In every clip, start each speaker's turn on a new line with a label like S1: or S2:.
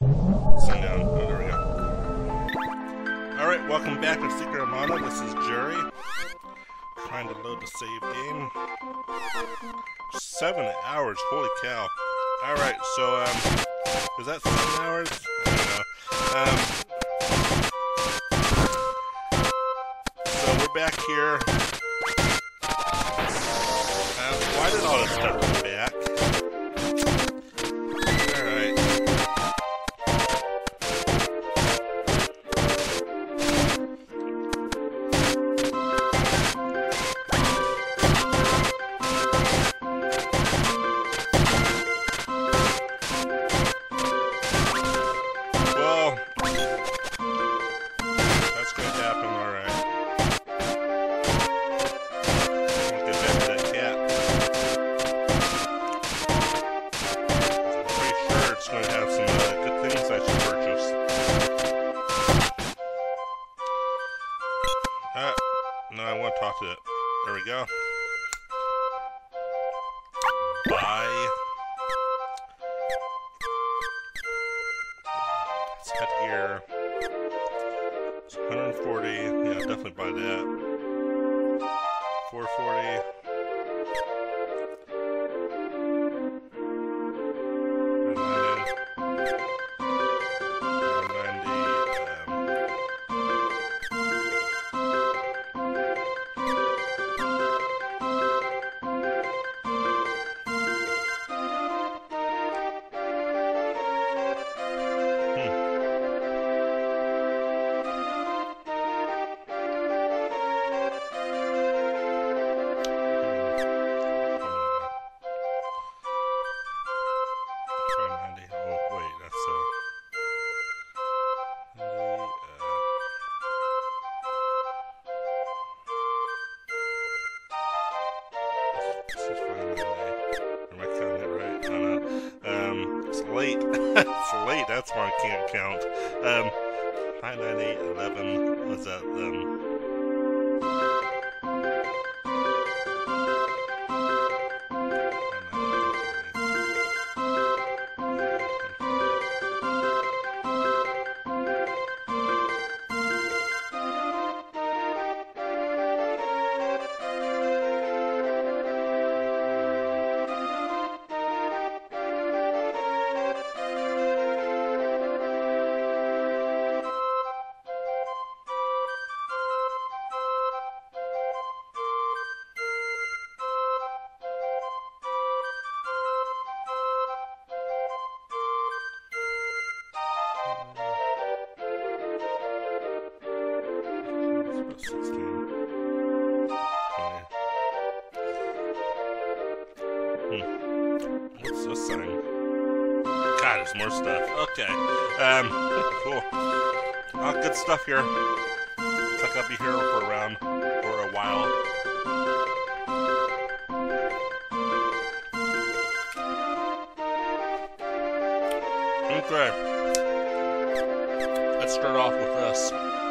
S1: Oh, there we go. Alright, welcome back to Secret of Mana. This is Jerry. Trying to load the save game. Seven hours, holy cow. Alright, so, um, is that seven hours? Um, so we're back here. Uh, why did all this stuff to it. There we go. Late. it's late. That's why I can't count. Um, 590, 11. What's that? Um, Hmm. What's this thing? God, there's more stuff. Okay. Um, cool. Uh, good stuff here. Looks like I'll be here for around for a while. Okay. Let's start off with this.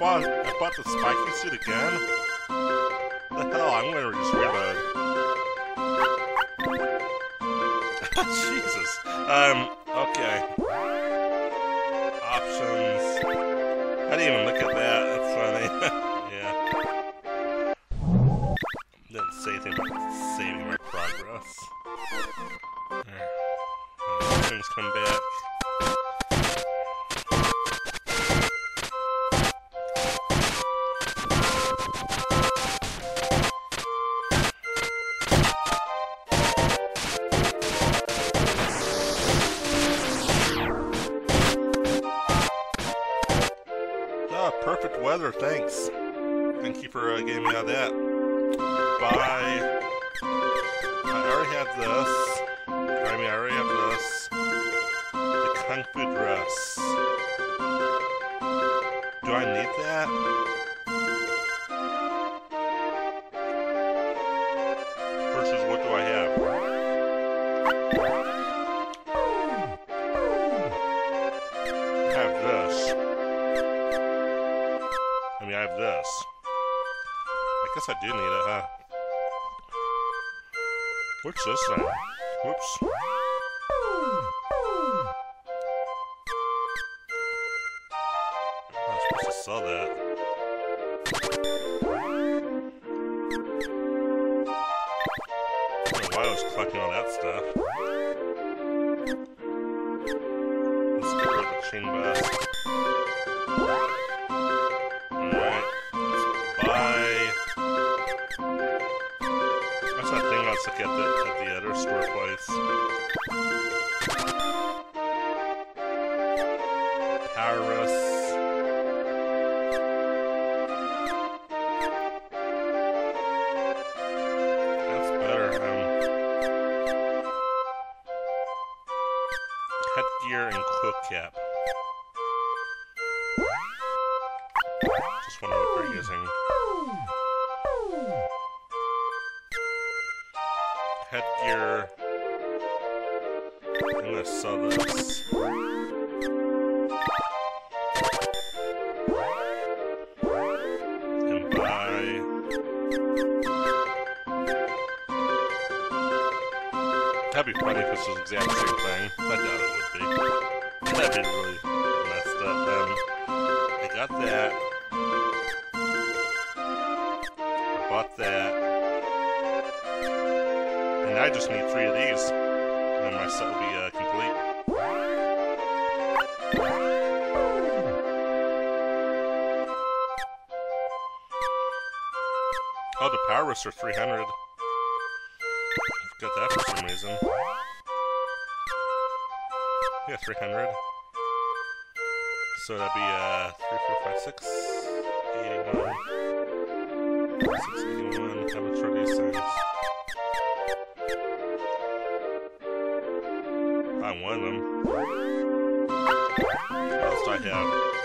S1: Bought I bought the spiky suit again? The hell, I'm gonna just reload. Jesus. Um, okay. Options. I didn't even look at that. That's funny. yeah. Didn't say anything about saving my progress. Uh, things come back. I do need it, huh? What's this thing? Whoops. Hook cap. Or 300. Got that for some reason. Yeah, 300. So that'd be uh, 3, 4, 5, 6, 81. 681. How much are these things? I'm one of them. What else do I have?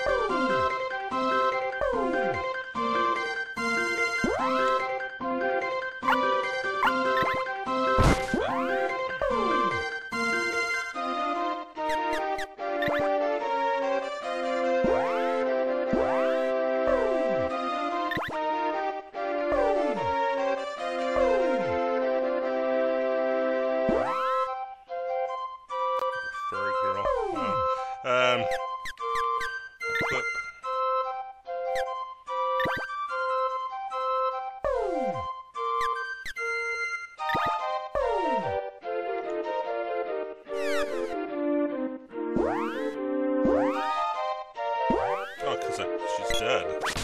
S1: dead.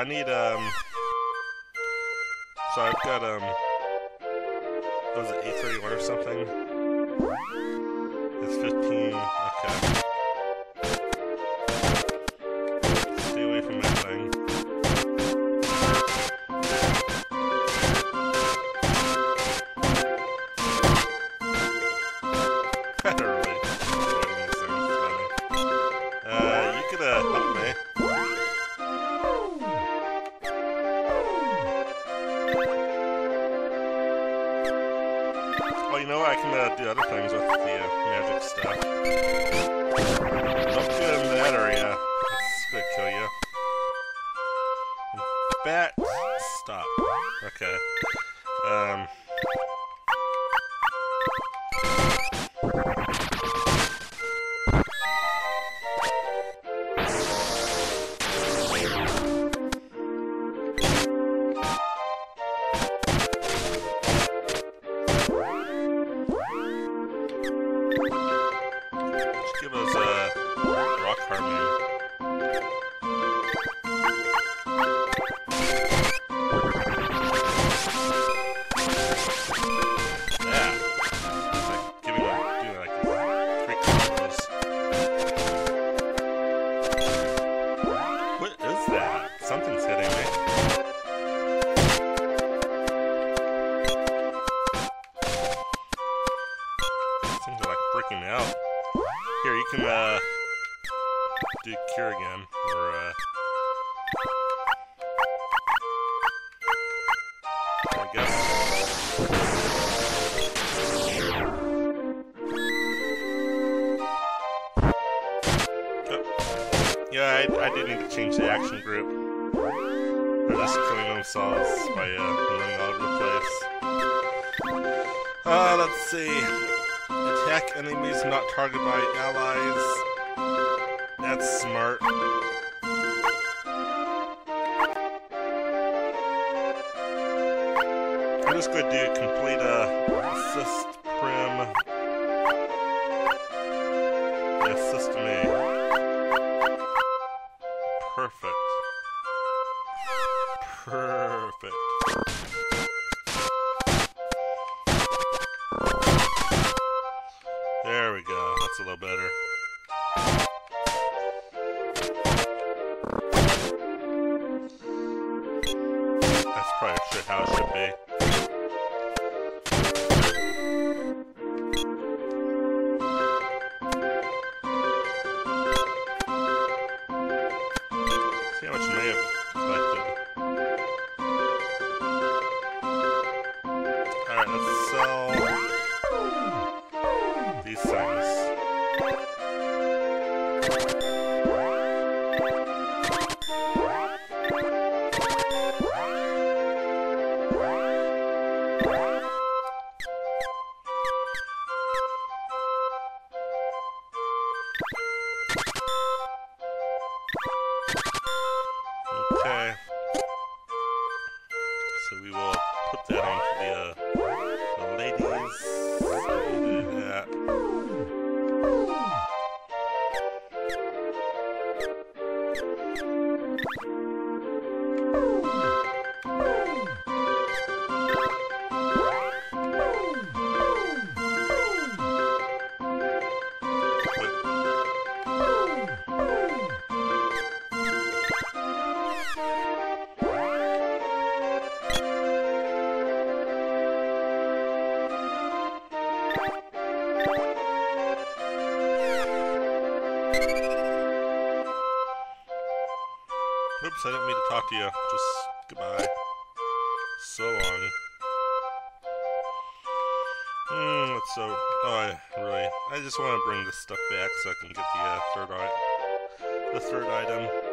S1: I need, um... So I've got, um... Was it 831 or something? just going to do complete a assist Primm assist me. Okay. this stuff back so I can get the uh, third, the third item.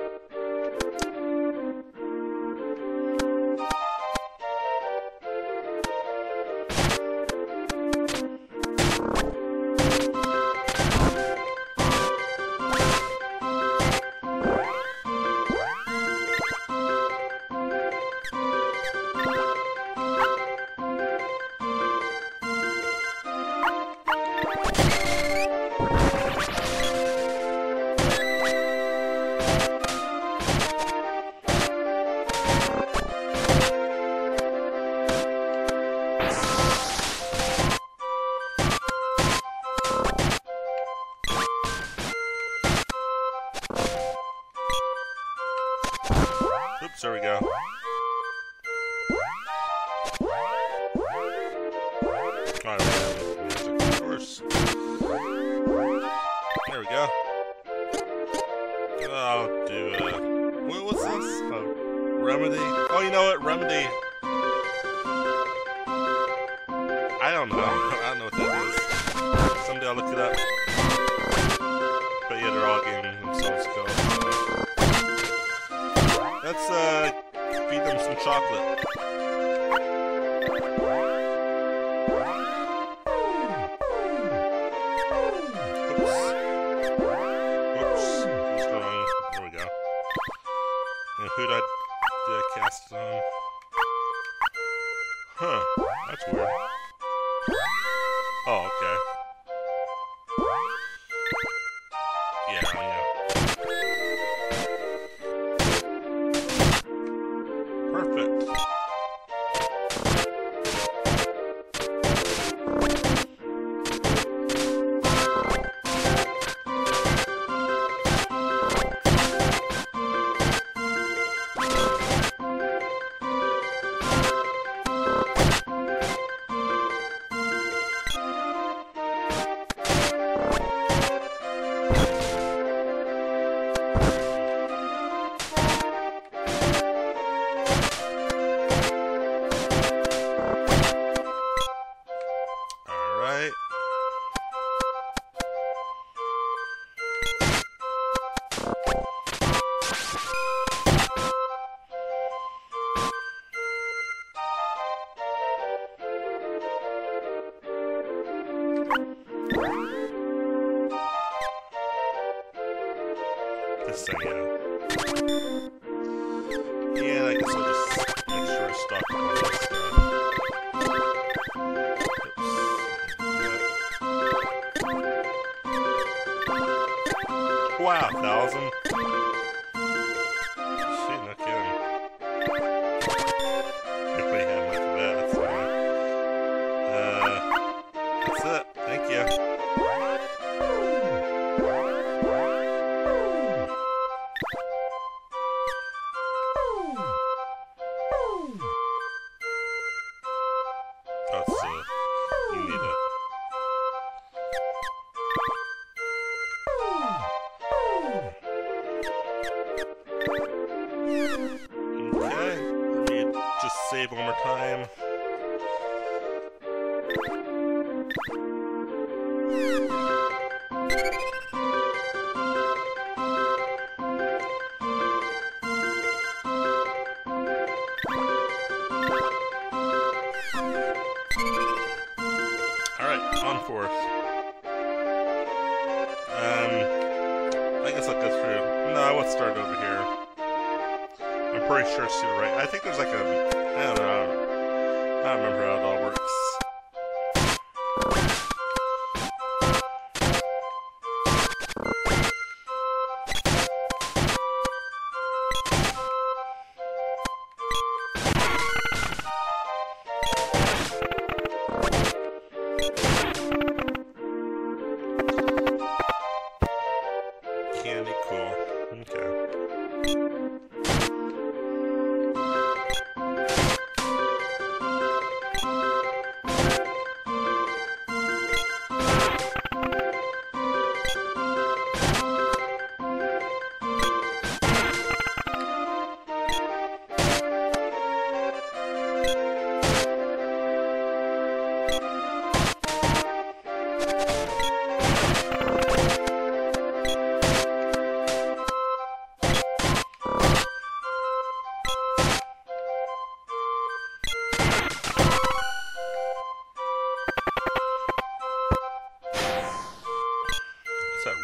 S1: Remedy. Oh, you know what? Remedy. I don't know. I don't know what that is. Someday I'll look it up. But yeah, they're all getting themselves killed. Let's uh, feed them some chocolate.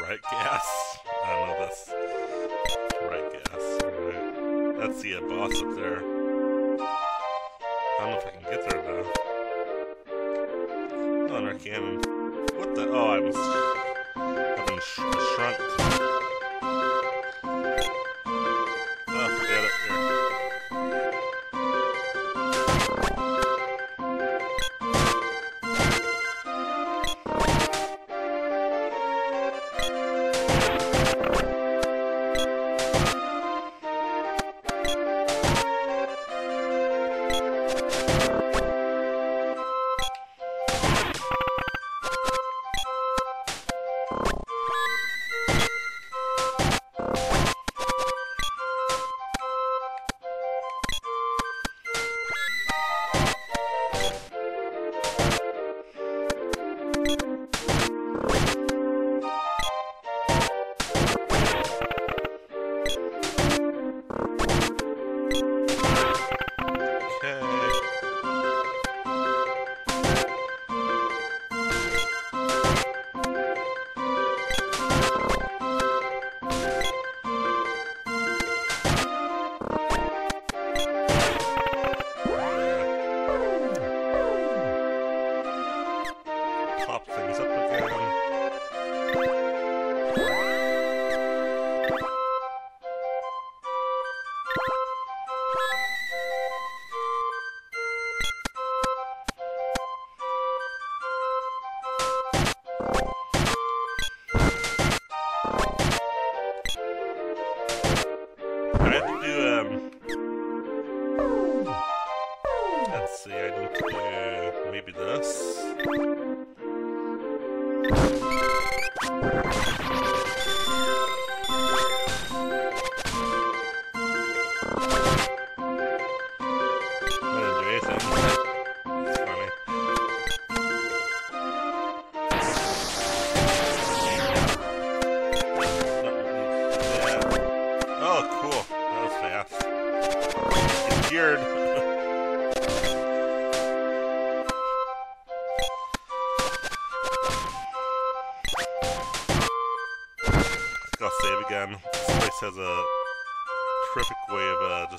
S1: right gas. I know this. right gas. Right. That's the uh, boss up there. I don't know if I can get there though. No, I can. What the? Oh, I'm.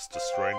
S1: Destroying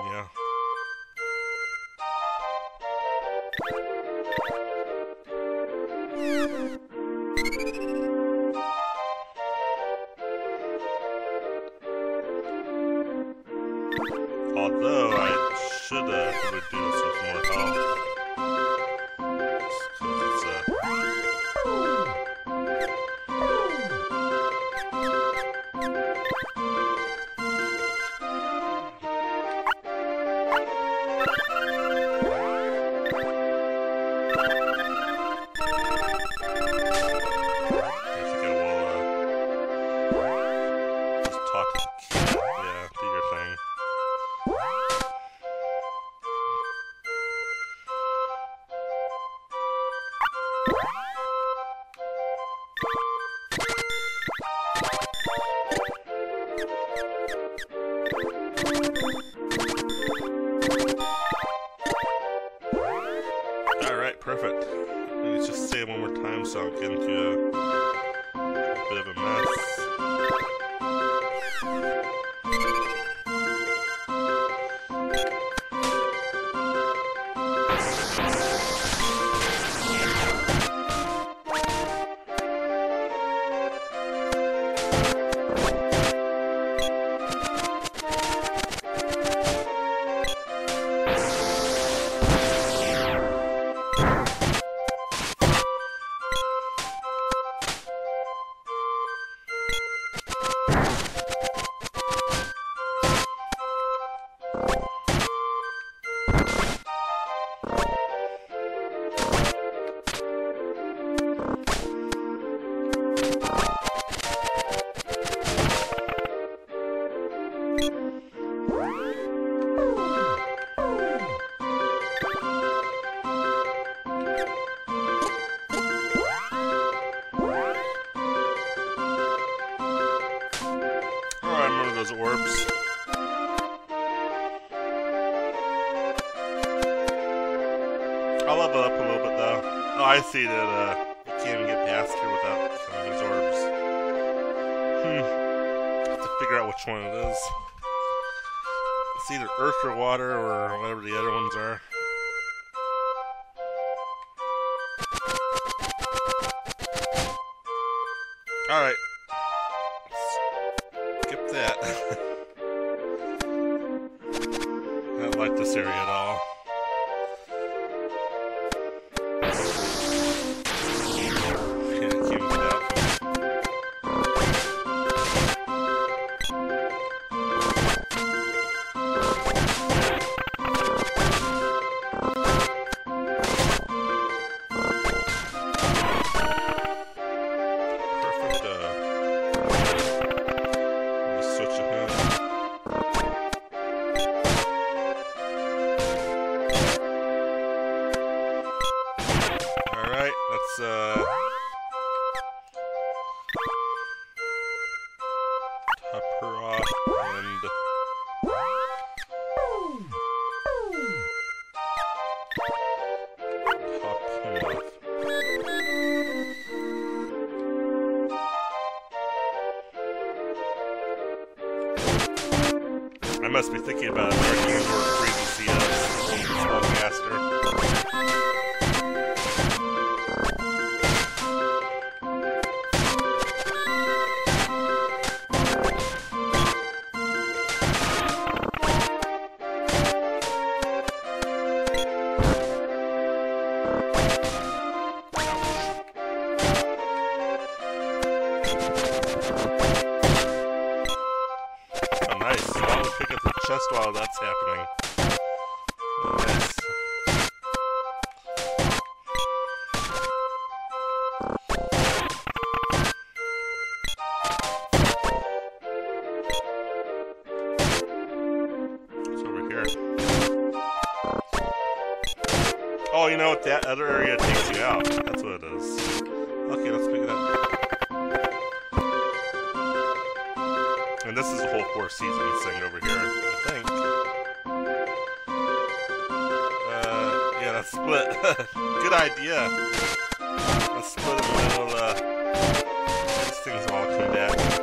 S1: Must be thinking about a Dark And this is the whole four seasons thing over here, I think. Uh, yeah, that's split. Good idea. Let's split them all, uh, these things all come back.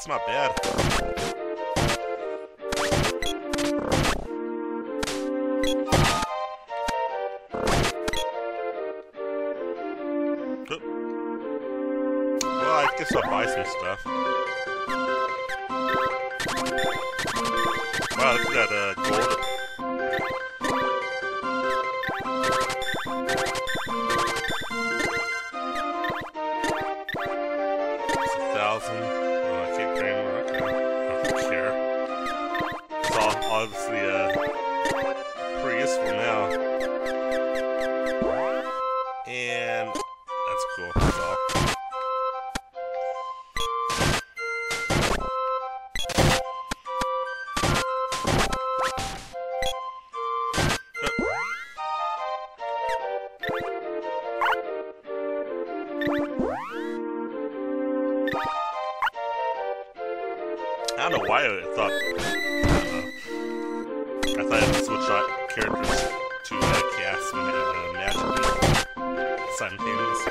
S1: that's not bad. Well, I guess I'll buy some stuff. Wow, look at that uh, characters to uh, cast and uh, magic simultaneously.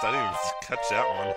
S1: I didn't even catch that one.